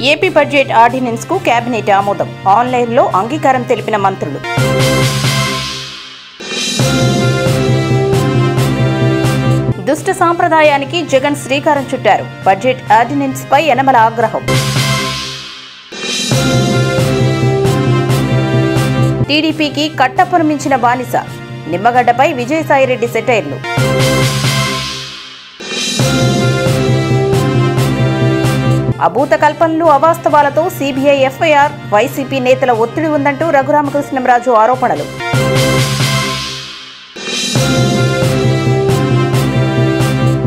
AP budget ఆర్డినెన్స్కు cabinet ఆమోదం. ఆన్లైన్లో అంగీకారం తెలిపిన మంత్రులు. దుష్ట సాంప్రదాయానికి జగన్ శ్రీకారం చుట్టారు. బడ్జెట్ ఆర్డినెన్స్ పై యనమల ఆగ్రహం. టీడీపీకి కట్టపురమించిన మించిన బానిస. నిమ్మగడ్డపై విజయసాయిరెడ్డి సెటైర్లు. అభూత కల్పనలు అవాస్తవాలతో సీబీఐ ఎఫ్ఐఆర్ వైసీపీ నేతల ఒత్తిడి ఉందంటూ రఘురామకృష్ణంరాజు ఆరోపణలు.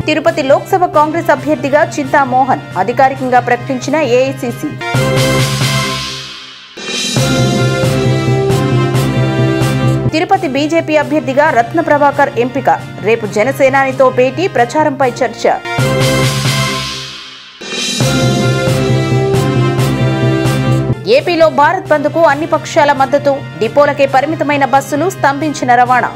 తిరుపతి లోక్సభ కాంగ్రెస్ అభ్యర్థిగా చింతామోహన్ అధికారికంగా ప్రకటించిన ఏఐసీసీ. తిరుపతి బీజేపీ అభ్యర్థిగా రత్న ప్రభాకర్ ఎంపిక. రేపు జనసేనానితో భేటీ ప్రచారంపై చర్చ. ఏపీలో భారత్ బంద్కు అన్ని పక్షాల మద్దతు. డిపోలకే పరిమితమైన బస్సులు స్తంభించిన రవాణా.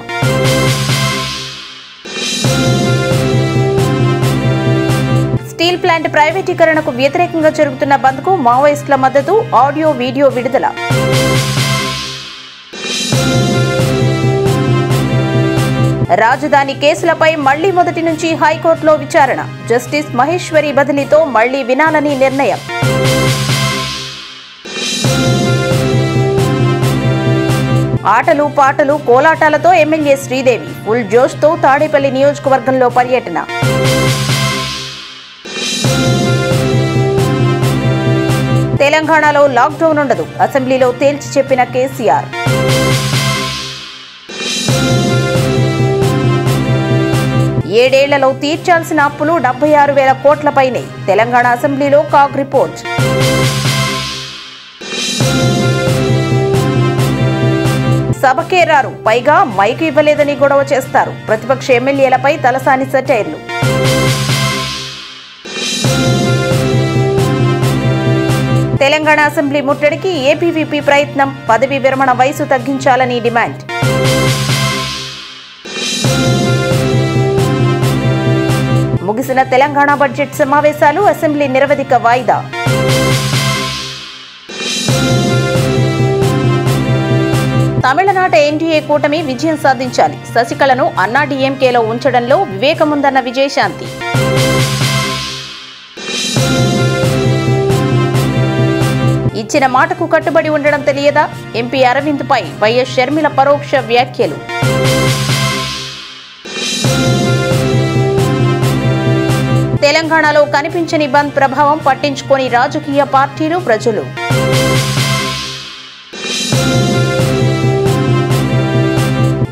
స్టీల్ ప్లాంట్ ప్రైవేటీకరణకు వ్యతిరేకంగా జరుగుతున్న బంద్కు మావోయిస్టుల మద్దతు ఆడియో వీడియో విడుదల. రాజధాని కేసులపై మళ్ళీ మొదటి నుంచి హైకోర్టులో విచారణ. జస్టిస్ మహేశ్వరి బదిలీతో మళ్ళీ వినాలని నిర్ణయం. ఆటలు పాటలు కోలాటాలతో ఎమ్మెల్యే శ్రీదేవి ఫుల్ జోష్తో తాడేపల్లి నియోజకవర్గంలో పర్యటన. తెలంగాణలో లాక్డౌన్ ఉండదు అసెంబ్లీలో తేల్చి చెప్పిన కేసీఆర్. ఏడేళ్ళలో తీర్చాల్సిన అప్పులు డెబ్బై ఆరు వేల కోట్లపైనే తెలంగాణ అసెంబ్లీలో కాగ్ రిపోర్ట్. సభకేరారు. పైగా మైకు ఇవ్వలేదని గొడవ చేస్తారు. ప్రతిపక్ష ఎమ్మెల్యేలపై తలసాని సెటైర్లు. తెలంగాణ అసెంబ్లీ ముట్టడికి ఏపీవీపీ ప్రయత్నం. పదవి విరమణ వయసు తగ్గించాలని డిమాండ్. ముగిసిన తెలంగాణ బడ్జెట్ సమావేశాలు అసెంబ్లీ నిరవధిక వాయిదా. తమిళనాట ఎన్డీఏ కూటమి విజయం సాధించాలి. శశికళను అన్నా డీఎంకేలో ఉంచడంలో వివేకముందన్న విజయశాంతి. ఇచ్చిన మాటకు కట్టుబడి ఉండడం తెలియదా? ఎంపీ అరవింద్ పై వైఎస్ షర్మిల పరోక్ష వ్యాఖ్యలు. తెలంగాణలో కనిపించని బంద్ ప్రభావం పట్టించుకొని రాజకీయ పార్టీలు ప్రజలు.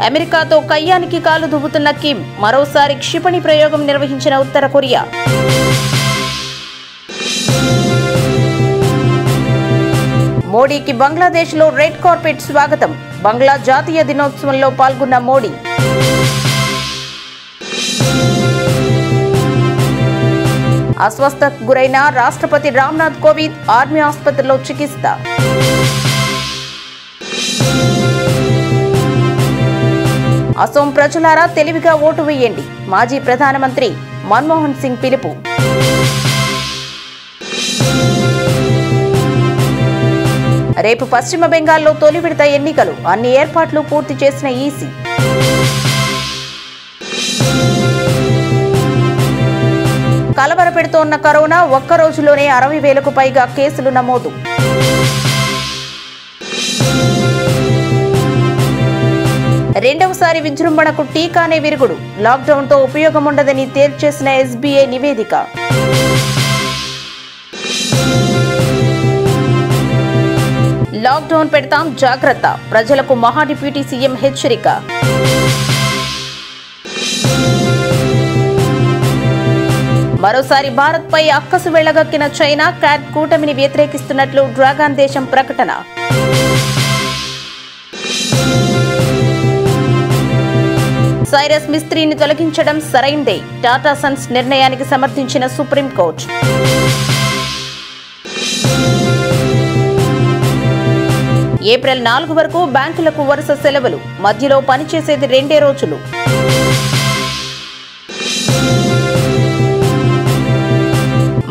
అమెరికాతో కయ్యానికి కాలు దువ్వుతున్న కిమ్ మరోసారి క్షిపణి ప్రయోగం నిర్వహించిన ఉత్తర కొరియా. మోడీకి బంగ్లాదేశ్లో రెడ్ కార్పెట్ స్వాగతం. బంగ్లా జాతీయ దినోత్సవంలో పాల్గొన్న మోడీ. అస్వస్థకు గురైన రాష్ట్రపతి రామ్నాథ్ కోవింద్ ఆర్మీ ఆసుపత్రిలో చికిత్స. అసోం ప్రజలారా తెలివిగా ఓటు వేయండి. మాజీ ప్రధానమంత్రి మన్మోహన్ సింగ్ పిలుపు. రేపు పశ్చిమ బెంగాల్లో తొలి విడత ఎన్నికలు. అన్ని ఏర్పాట్లు పూర్తి చేసిన ఈసీ. కలవరపెడుతోన్న కరోనా ఒక్క రోజులోనే అరవై వేలకు పైగా కేసులు నమోదు. రెండవసారి విజృంభణకు టీకానే విరుగుడు. లాక్డౌన్తో ఉపయోగం ఉండదని తేల్చేసిన ఎస్బీఐ నివేదిక. లాక్డౌన్ పెడతాం జాగ్రత్త. ప్రజలకు మహా డిప్యూటీ సీఎం హెచ్చరిక. మరోసారి భారత్పై అక్కసు వెళ్ళగక్కిన చైనా క్యాట్ కూటమిని వ్యతిరేకిస్తున్నట్లు డ్రాగన్ దేశం ప్రకటన. సైరస్ మిస్త్రీని తొలగించడం సరైందే. టాటా సన్స్ నిర్ణయానికి సమర్థించిన సుప్రీంకోర్టు ఏప్రిల్ నాలుగు వరకు బ్యాంకులకు వరుస సెలవులు. మధ్యలో పనిచేసేది రెండే రోజులు.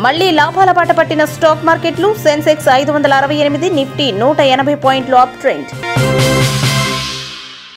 మళ్ళీ లాభాల బాట పట్టిన స్టాక్ మార్కెట్లు సెన్సెక్స్ ఐదు వందల అరవై ఎనిమిది నిఫ్టీ నూట ఎనభై పాయింట్లు అప్ ట్రెండ్.